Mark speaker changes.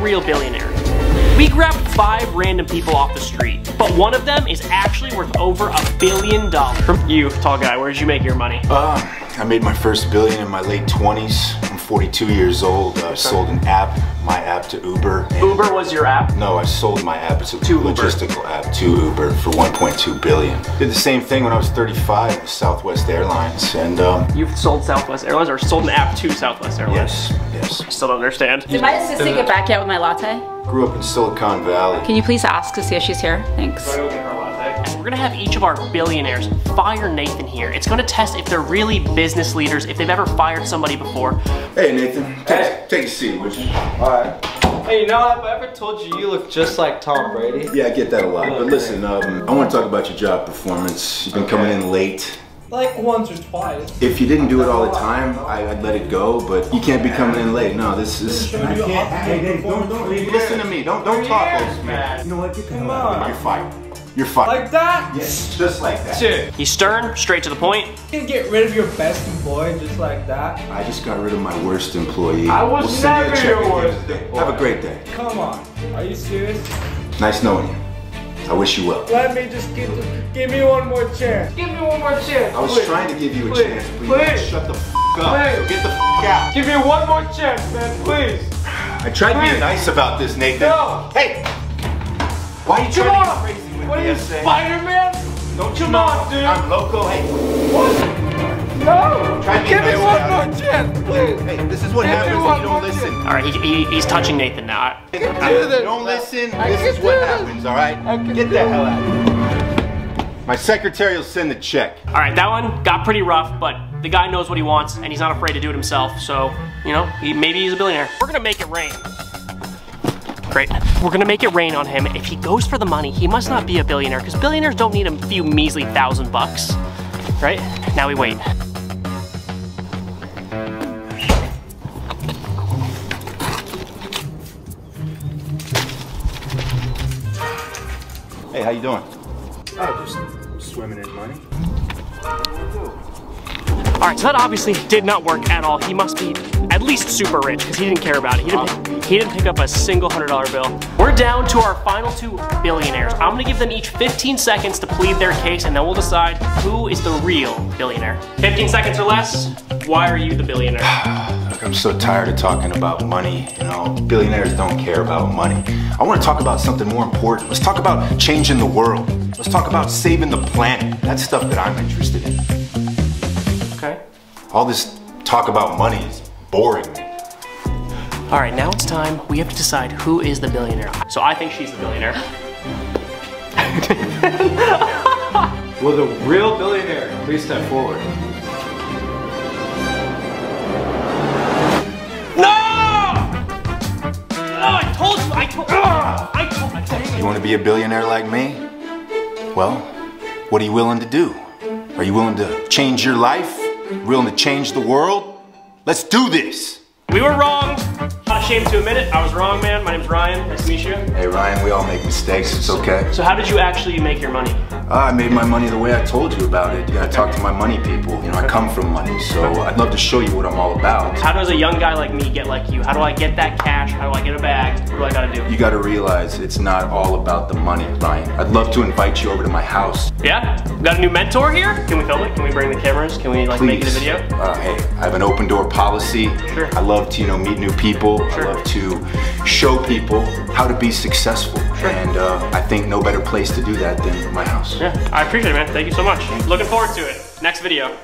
Speaker 1: real billionaire? We grabbed five random people off the street, but one of them is actually worth over a billion dollars. From you, tall guy, where did you make your money?
Speaker 2: Uh, I made my first billion in my late 20s. I'm 42 years old. I sold an app, my app to Uber.
Speaker 1: Uber was your app?
Speaker 2: No, I sold my app. It's a
Speaker 1: To Uber.
Speaker 2: logistical app to Uber for 1.2 billion. Did the same thing when I was 35 with Southwest Airlines, and um,
Speaker 1: You've sold Southwest Airlines or sold an app to Southwest Airlines?
Speaker 2: yes, yes.
Speaker 1: I Still don't understand.
Speaker 3: Did my assistant get back yet with my latte?
Speaker 2: Grew up in Silicon Valley.
Speaker 3: Can you please ask to see if she's here? Thanks.
Speaker 1: We're gonna have each of our billionaires fire Nathan here. It's gonna test if they're really business leaders, if they've ever fired somebody before.
Speaker 2: Hey Nathan, take, take a seat, would you?
Speaker 4: Alright. Hey, you know, have I ever told you you look just like Tom Brady?
Speaker 2: Yeah, I get that a lot. But listen, um, I want to talk about your job performance. You've been coming in late.
Speaker 4: Like once or twice.
Speaker 2: If you didn't do it all the time, I, I'd let it go. But you can't be coming in late. No, this is. I can't. Hey, hey, don't, don't listen to me. Don't, don't talk over me. You know what? Get the hell out of here. You're fired. You're fired.
Speaker 4: Like that?
Speaker 2: Yes, just like that.
Speaker 4: Shit.
Speaker 1: He's stern, straight to the point.
Speaker 4: You can get rid of your best employee just like that.
Speaker 2: I just got rid of my worst employee.
Speaker 4: I was
Speaker 2: we'll send you
Speaker 4: never your
Speaker 2: at the end
Speaker 4: worst
Speaker 2: of the day. Have a great day.
Speaker 4: Come on. Are you serious?
Speaker 2: Nice knowing you. I wish you well.
Speaker 4: Let me just give, give me one more chance. Give me one more chance.
Speaker 2: I was
Speaker 4: please.
Speaker 2: trying to give you a
Speaker 4: Please,
Speaker 2: chance, but you
Speaker 4: please.
Speaker 2: shut the f up.
Speaker 4: Please.
Speaker 2: So get the f out.
Speaker 4: Give me one more chance, man, please.
Speaker 2: I tried to be nice about this, Nathan.
Speaker 4: No.
Speaker 2: Hey! Why are you
Speaker 4: Come
Speaker 2: trying to
Speaker 4: on.
Speaker 2: get crazy with
Speaker 4: What are you,
Speaker 2: say?
Speaker 4: Spider-Man?
Speaker 2: Don't you
Speaker 4: Come
Speaker 2: know
Speaker 4: on, dude.
Speaker 2: I'm local? Hey,
Speaker 4: What? No.
Speaker 2: Try
Speaker 4: Give me one
Speaker 2: about
Speaker 4: more chance, please.
Speaker 2: hey, this is what
Speaker 4: Give
Speaker 2: happens
Speaker 4: one
Speaker 2: when you don't listen.
Speaker 1: All right, he, he, he's touching Nathan now.
Speaker 2: If
Speaker 4: do
Speaker 2: you
Speaker 4: this.
Speaker 2: don't listen,
Speaker 4: I
Speaker 2: this
Speaker 4: can
Speaker 2: is what
Speaker 4: this.
Speaker 2: happens, all right? Get the hell out of here. My secretary will send the check.
Speaker 1: All right, that one got pretty rough, but the guy knows what he wants and he's not afraid to do it himself. So, you know, he, maybe he's a billionaire. We're gonna make it rain. Great. We're gonna make it rain on him. If he goes for the money, he must not be a billionaire because billionaires don't need a few measly thousand bucks, right? Now we wait.
Speaker 2: Hey, how you doing? Oh, just swimming in money.
Speaker 1: All right, so that obviously did not work at all. He must be at least super rich because he didn't care about it. He didn't, he didn't pick up a single hundred dollar bill. We're down to our final two billionaires. I'm gonna give them each 15 seconds to plead their case and then we'll decide who is the real billionaire. 15 seconds or less, why are you the billionaire?
Speaker 2: Look, I'm so tired of talking about money. You know, billionaires don't care about money. I want to talk about something more important. Let's talk about changing the world. Let's talk about saving the planet. That's stuff that I'm interested in.
Speaker 1: Okay.
Speaker 2: All this talk about money is boring me.
Speaker 1: All right, now it's time. We have to decide who is the billionaire. So I think she's the billionaire.
Speaker 4: Will the real billionaire please step forward?
Speaker 1: Oh, I told you, I told, I told, I told
Speaker 2: You want to be a billionaire like me? Well, what are you willing to do? Are you willing to change your life? Willing to change the world? Let's do this!
Speaker 1: We were wrong. Not ashamed to admit it. I was wrong, man. My name's Ryan. Nice to meet you.
Speaker 2: Hey Ryan, we all make mistakes. It's okay.
Speaker 1: So how did you actually make your money?
Speaker 2: Ah, I made my money the way I told you about it. You gotta talk to my money people. You know, I come from money, so I'd love to show you what I'm all about.
Speaker 1: How does a young guy like me get like you? How do I get that cash? How do I get a bag? What do I gotta do?
Speaker 2: You gotta realize it's not all about the money, Ryan. I'd love to invite you over to my house.
Speaker 1: Yeah? We got a new mentor here? Can we film it? Can we bring the cameras? Can we like make it a video?
Speaker 2: Uh, hey, I have an open door policy.
Speaker 1: Sure.
Speaker 2: I love to, you know, meet new people.
Speaker 1: Sure.
Speaker 2: I love to show people how to be successful. And uh, I think no better place to do that than my house.
Speaker 1: Yeah, I appreciate it, man. Thank you so much. Looking forward to it. Next video.